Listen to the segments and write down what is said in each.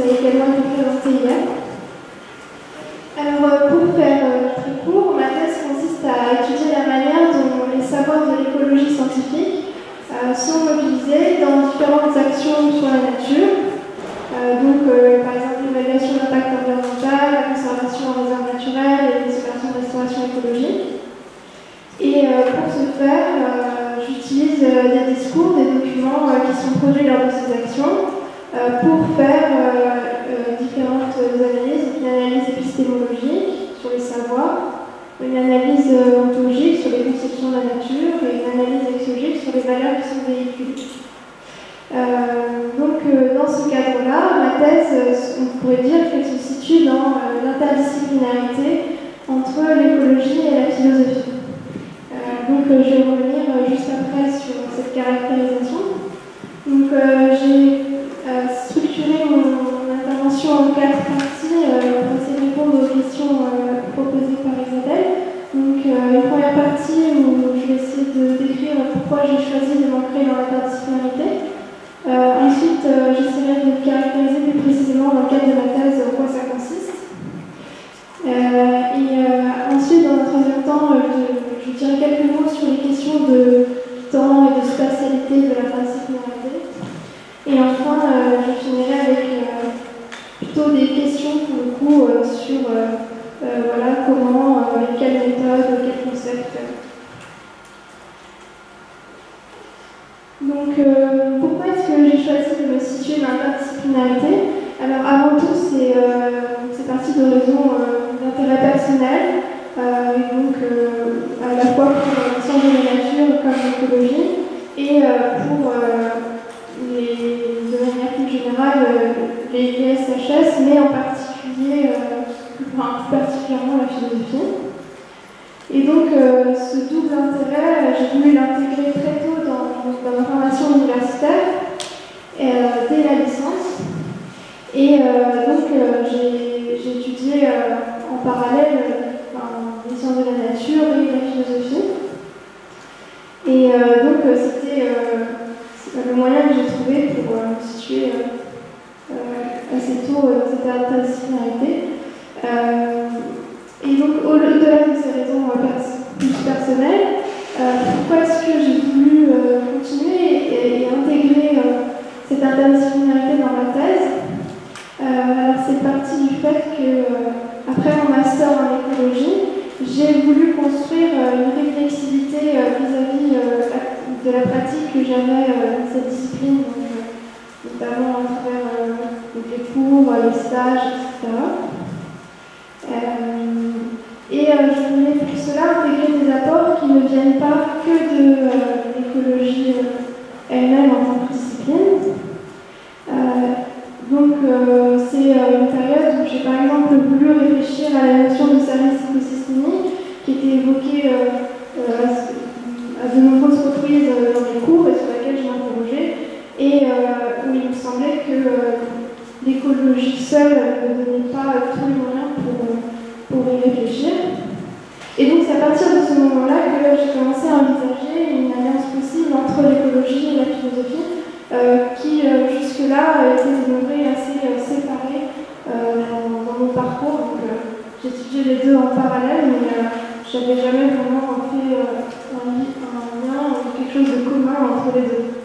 a également été présenté hier. Alors, pour faire très court, ma thèse consiste à étudier la manière dont les savoirs de l'écologie scientifique sont mobilisés dans différentes actions sur la nature, donc par exemple l'évaluation d'impact environnemental, la conservation en réserve naturelle et les opérations de restauration écologique. Et euh, pour ce faire, euh, j'utilise euh, des discours, des documents qui sont produits lors de ces actions pour faire différentes analyses, une analyse épistémologique sur les savoirs, une analyse ontologique sur les conceptions de la nature et une analyse exogique sur les valeurs qui sont véhiculées. donc dans ce cadre-là, ma thèse, on pourrait dire qu'elle se situe dans l'interdisciplinarité entre l'écologie et la philosophie. Donc euh, je vais revenir euh, juste après sur cette caractérisation. De temps et de spatialité de la. Et enfin, euh, je finirai avec euh, plutôt des questions pour le coup euh, sur voilà, comment, quelle méthode, quel concept. Donc, pourquoi est-ce que j'ai choisi de me situer dans l'interdisciplinarité Alors, avant tout, c'est parti de raisons d'intérêt personnel. Donc à la fois pour le sciences de la nature comme l'écologie, et euh, pour les, de manière plus générale les, SHS, mais en particulier, enfin, plus particulièrement la philosophie. Et donc, ce double intérêt, j'ai voulu l'intégrer très tôt dans, dans ma formation universitaire, dès la licence. Et donc, j'ai étudié en parallèle les sciences de la nature et la philosophie. Et euh, donc euh, c'était euh, le moyen que j'ai trouvé pour me situer assez interdisciplinarité. et donc au-delà de ces raisons plus personnelles, pourquoi est-ce que j'ai voulu continuer et, intégrer cette interdisciplinarité dans ma thèse? Alors c'est parti du fait que après mon master en écologie, j'ai voulu construire euh, une réflexivité euh, vis-à-vis euh, de la pratique que j'avais dans cette discipline, notamment travers les cours, les stages, etc. et je voulais pour cela intégrer des apports qui ne viennent pas que de l'écologie elle-même en tant que discipline. donc c'est une période où j'ai par exemple voulu réfléchir à la notion de service qui était évoquée euh, euh, à de nombreuses reprises euh, dans les cours et sur laquelle je m'interrogeais, et où il me semblait que l'écologie seule ne donnait pas tous les moyens pour, pour y réfléchir. Et donc c'est à partir de ce moment-là que j'ai commencé à envisager une alliance possible entre l'écologie et la philosophie, qui jusque-là était demeurée assez séparée dans, mon parcours. Étudié les deux en parallèle, mais euh, je n'avais jamais vraiment fait euh, un, lien ou quelque chose de commun entre les deux.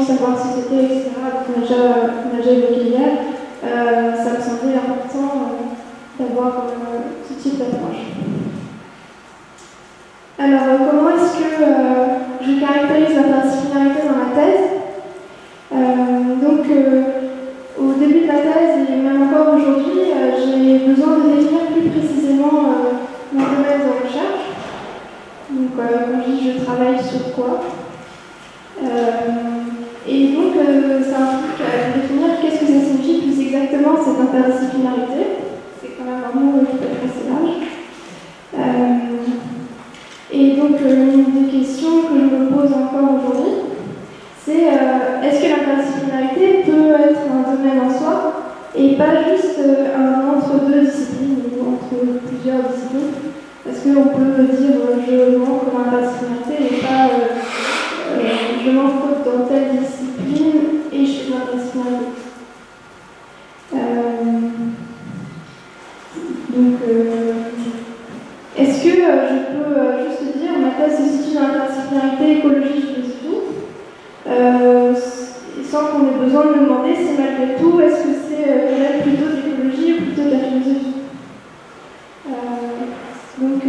savoir si c'était, etc., qu'on a déjà, évoqué hier, euh, ça me semblait important euh, d'avoir euh, ce type d'approche. Alors, comment est-ce que je caractérise la particularité dans ma thèse? Donc, au début de la thèse et même encore aujourd'hui, j'ai besoin de définir plus précisément mon domaine de recherche. Donc, quand je dis je travaille sur quoi? Et donc, ça implique définir qu'est-ce que ça signifie plus exactement cette interdisciplinarité? C'est quand même un mot qui peut être assez large. et donc, une des questions que je me pose encore aujourd'hui, c'est est-ce que l'interdisciplinarité peut être un domaine en soi et pas juste euh, un entre deux disciplines ou entre plusieurs disciplines? Parce qu'on peut dire euh, je manque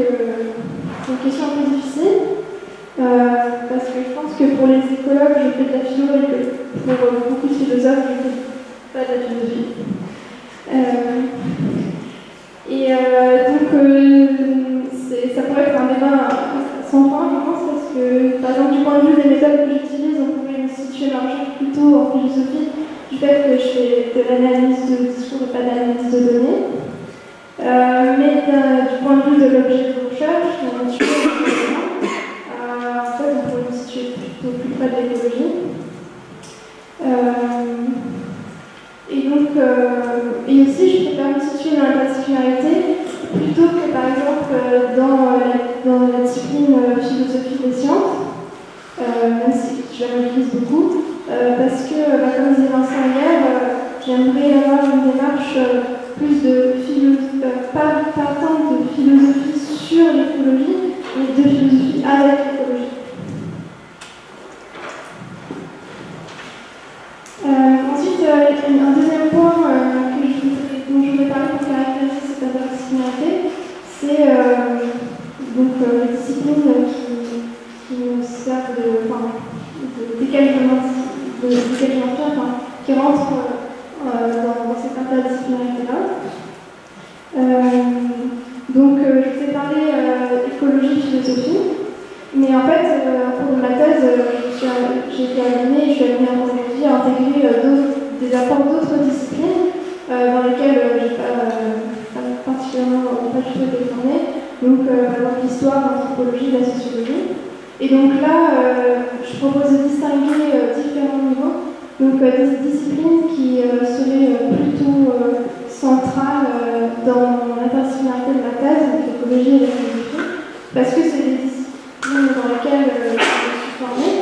euh, une question un peu difficile, parce que je pense que pour les écologues, je fais de la philo et que pour beaucoup de philosophes, je ne fais pas de la philosophie. et donc, ça pourrait être un débat sans fin, je pense, parce que, par exemple, du point de vue des méthodes que j'utilise, on pourrait me situer recherche plutôt en philosophie du fait que je fais de l'analyse de discours et pas d'analyse de données. Euh, mais du point de vue dans, cette interdisciplinarité-là. Euh, donc, euh, je vous ai parlé écologie-philosophie, mais en fait, au cours de ma thèse, j'ai été amenée, je suis amenée à intégrer des apports d'autres disciplines dans lesquelles je n'ai pas, particulièrement pas du tout été donc l'histoire, l'anthropologie, la sociologie. Et donc là, je propose de distinguer différents donc euh, des disciplines qui euh, seraient euh, plutôt centrales dans l'interdisciplinarité de ma thèse, donc l'écologie et la parce que c'est des disciplines dans lesquelles je suis formée,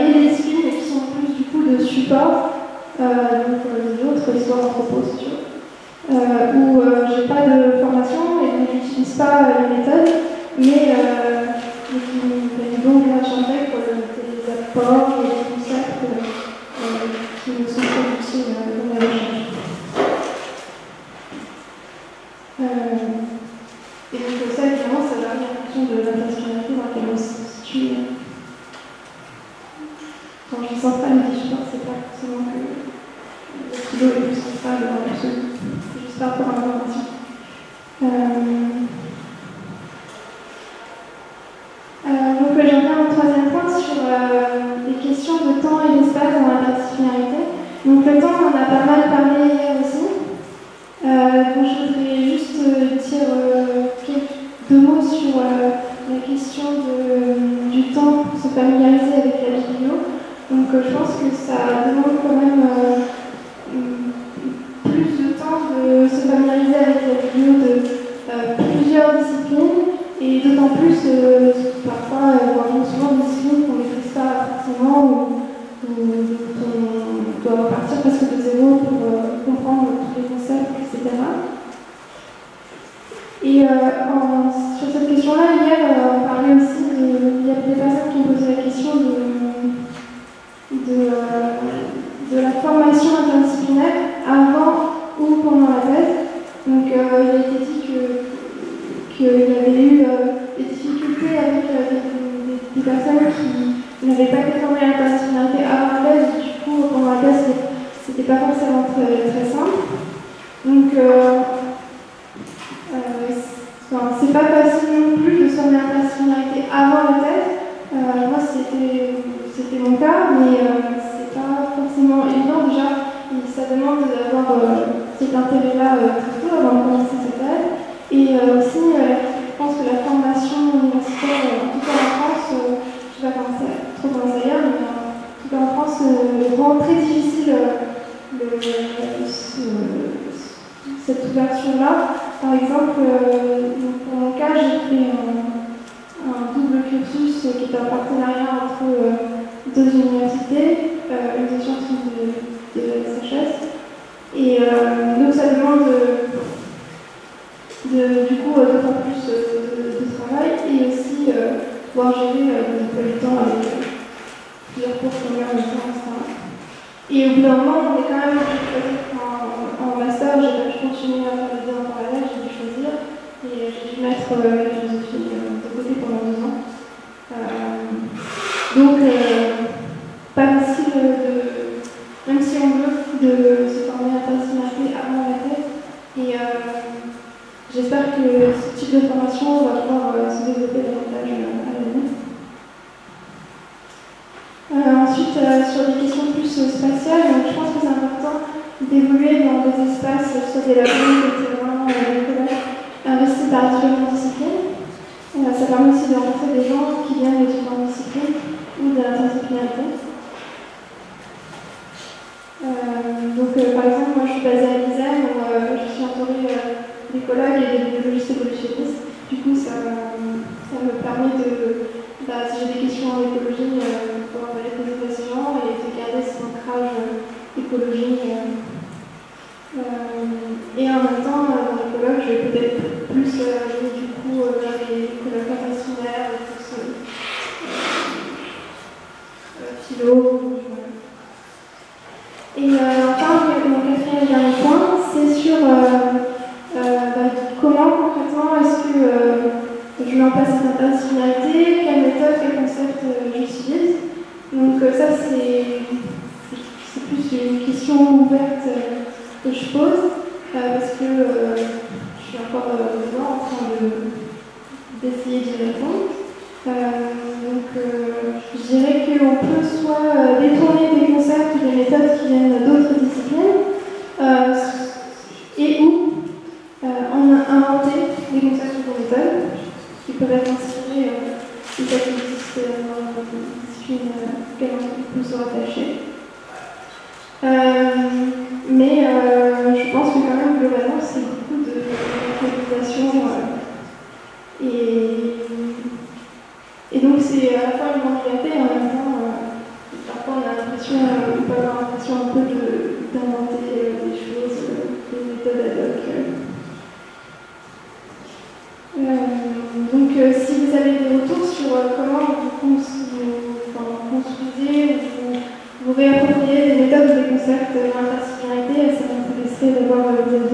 et des disciplines qui sont plus du coup de support, donc les autres, histoire anthropo, si tu veux, où j'ai pas de formation et donc j'utilise pas les méthodes, mais donc là j'entends pour les apports, les qui nous sont utiles dans la recherche. et donc ça, évidemment, ça varie en fonction de l'intentionnalité dans laquelle on se situe. Quand je dis centrale, mais je pense c'est pas forcément que le stylo est plus central dans l'absolu. C'est juste par rapport à l'information. Euh, euh, donc j'en viens au troisième point sur euh, les questions de temps et d'espace dans l'interdisciplinarité. Donc le temps, on en a pas mal parlé hier aussi. Euh, donc je voudrais juste dire quelques, deux mots sur la question de, du temps pour se familiariser avec la vidéo. Donc je pense que ça demande quand même plus de temps de se familiariser avec la vidéo de plusieurs disciplines et d'autant plus, euh, parfois, euh, souvent des disciplines qu'on ne maîtrise pas forcément ou, on doit repartir presque de zéro pour euh, comprendre tous les concepts, etc. Et sur cette question-là, hier, on parlait aussi de. Il y a des personnes qui ont posé la question de, de, la formation interdisciplinaire avant ou pendant la thèse. Donc, il a été dit qu'il y avait eu euh, des difficultés avec euh, des, personnes n'avaient pas été formées à l'internationalité avant la thèse, du coup, pendant la c'était pas forcément très, très simple. Donc, euh, c'est pas facile non plus de se former à l'internationalité avant la thèse, moi, c'était mon cas, mais c'est pas forcément évident déjà. Ça demande d'avoir cet intérêt-là très tôt avant de commencer cette aide. Et aussi, je pense que la formation universitaire, en tout cas en France, je vais pas commencer trop commencer ailleurs, mais en tout cas en France, rend très difficile le, cette ouverture-là. Par exemple, pour mon cas, j'ai fait un, double cursus qui est un partenariat entre deux universités, une des sciences de, de SHS. Et donc ça demande de, du coup d'autant plus de, travail et aussi pouvoir gérer emplois du temps avec plusieurs cours qu'on etc. Et au bout d'un moment, on est quand même obligé de choisir en, en continuer à faire deux en parallèle, j'ai dû choisir. Et j'ai dû mettre euh, la philosophie euh, de côté pendant deux ans. Euh, donc, pas facile même si on veut, de se former à la avant la tête. Et j'espère que ce type de formation va pouvoir se développer davantage à l'avenir. Euh, ensuite, euh, sur des questions plus euh, spatiales, je pense que c'est important d'évoluer dans des soit des labos, des terrains, des collèges, investis par différentes disciplines. ça permet aussi de rencontrer des gens qui viennent de différentes disciplines ou de l'interdisciplinarité. donc, par exemple, moi je suis basée à l'ISEM, je suis entourée d'écologues et de biologistes évolutionnistes. Du coup, ça, ça me permet de, bah, si j'ai des questions en écologie, pouvoir les poser facilement et de garder cet ancrage euh, écologique. Euh, euh, et en même temps, dans les colloques, je vais peut-être plus aller du coup vers les colloques internationaux, plus Et enfin, mon quatrième point, c'est sur bah, comment concrètement est-ce que je mets en place cette interdisciplinarité, quelle méthode, quel concept j'utilise. Donc euh, ça, c'est plus une question ouverte euh, que je pose, euh, parce que je suis encore dedans en train d'essayer d'y répondre. donc je dirais qu'on peut détourner des concepts ou des méthodes qui viennent d'autres disciplines, et ou inventer des concepts ou des méthodes qui peuvent être inspirés des textes qui existent dans auquel on peut se rattacher. Euh, mais euh, je pense que quand même globalement c'est beaucoup de euh, et, et donc c'est à la fois une liberté en même temps parfois on a l'impression, on peut avoir l'impression un peu d'inventer des choses, des méthodes ad hoc. donc si vous avez des retours sur comment vous, vous construisez ou vous, réappropriez des méthodes ou des concepts d'interdisciplinarité, ça m'intéresserait d'avoir vos avis. Et